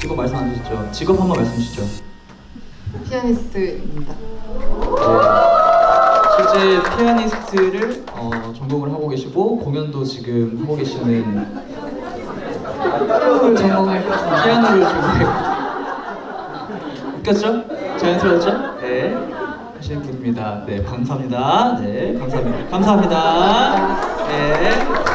직업 말씀 안 주셨죠? 직업 한번 말씀 주시죠. 피아니스트입니다. 네. 실제 피아니스트를 어, 전공을 하고 계시고 공연도 지금 하고 계시는 피아노를 전공할 피아노를 전공했고 웃겼죠? 자연스러웠죠? 네 하시는 분입니다. 네 감사합니다. 네 감사합니다. 감사합니다. 네.